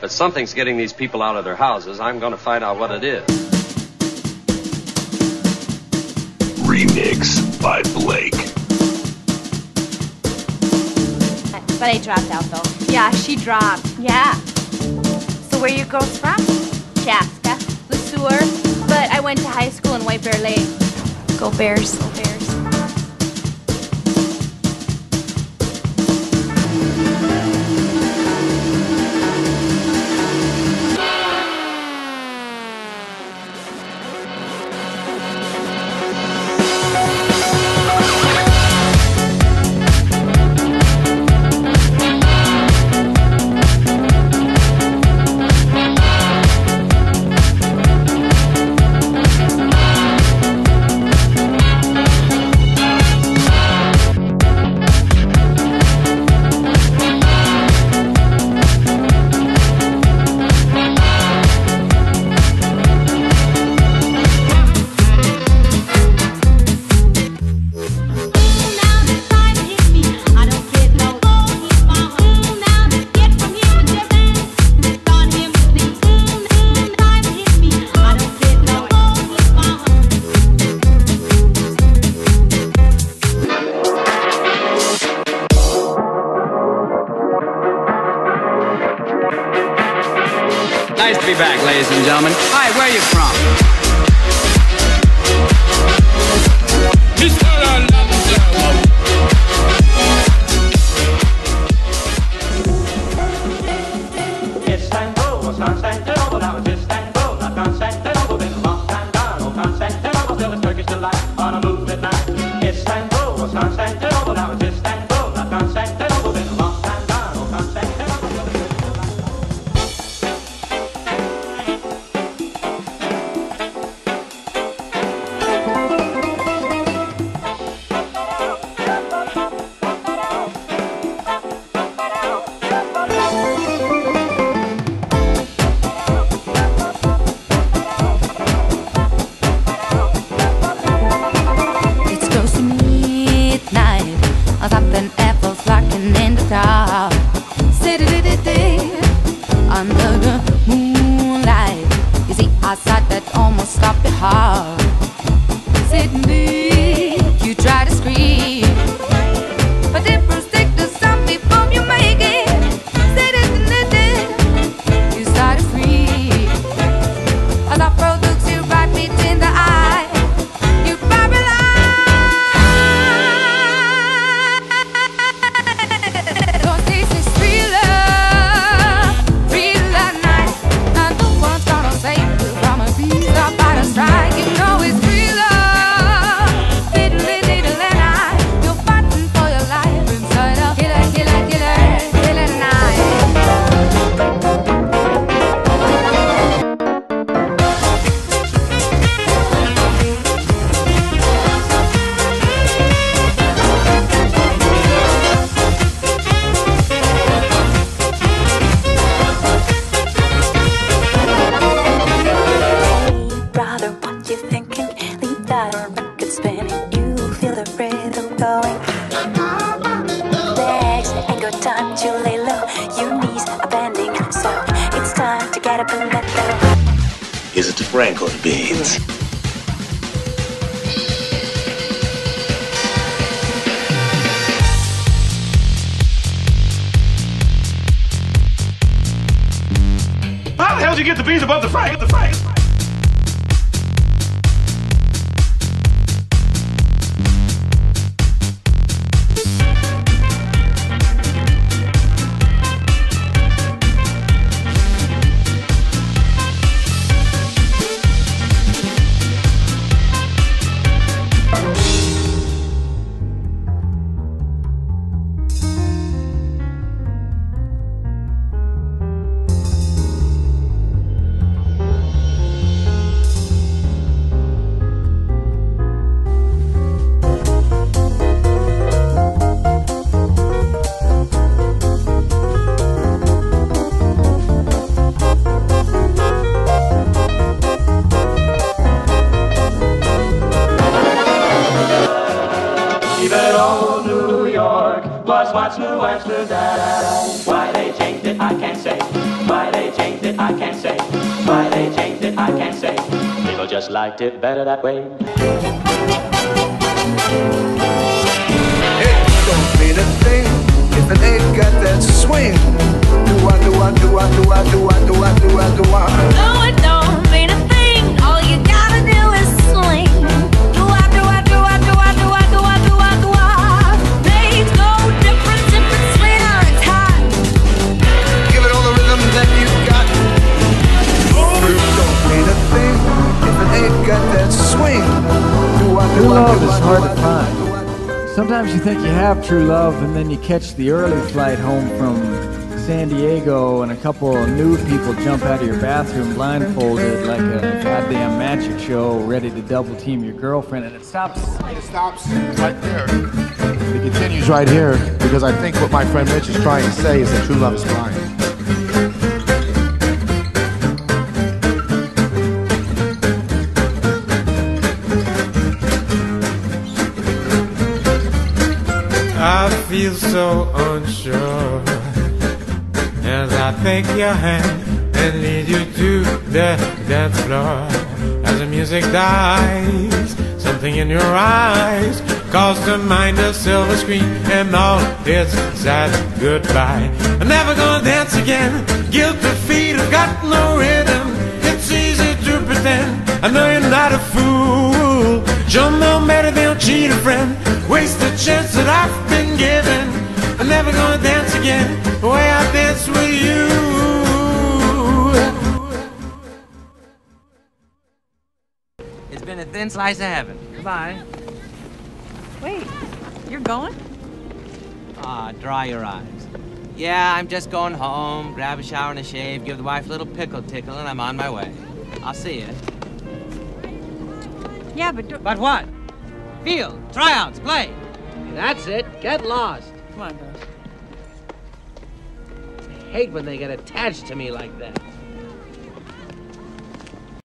But something's getting these people out of their houses. I'm going to find out what it is. Remix by Blake. But I dropped out though. Yeah, she dropped. Yeah. So where you girls from? Chaska, Le Sueur. But I went to high school in White Bear Lake. Go Bears. Go Bears. Be back, ladies and gentlemen. Hi, where are you from? The moonlight. You see, I saw that almost stopped your heart. Going. Legs ain't got time to lay low. Your knees are bending, so it's time to get up and let go. Is it Franklin Beans? How the hell did you get the beans above the Frank? The Frank? was once knew and flew down. Why they changed it, I can't say. Why they changed it, I can't say. Why they changed it, I can't say. People just liked it better that way. It don't mean a thing if it ain't got that swing. Do I, do I, do I, do I, do Sometimes you think you have true love, and then you catch the early flight home from San Diego, and a couple of nude people jump out of your bathroom blindfolded like a goddamn magic show, ready to double team your girlfriend, and it stops. It stops right there. It continues right here because I think what my friend Mitch is trying to say is that true love is blind. I feel so unsure as I take your hand and lead you to the dance floor. As the music dies, something in your eyes calls to mind a silver screen and all its sad goodbye. I'm never gonna dance again. Guilty feet have got no rhythm. It's easy to pretend. I know you're not a fool. Jump no better than cheat a friend. Waste the chance that I've been given. I'm never gonna dance again the way I dance with you. It's been a thin slice of heaven. Goodbye. Wait, you're going? Ah, dry your eyes. Yeah, I'm just going home, grab a shower and a shave, give the wife a little pickle tickle, and I'm on my way. I'll see you. Yeah, but do- But what? Field, tryouts, play. That's it. Get lost. come on, Gus. I hate when they get attached to me like that.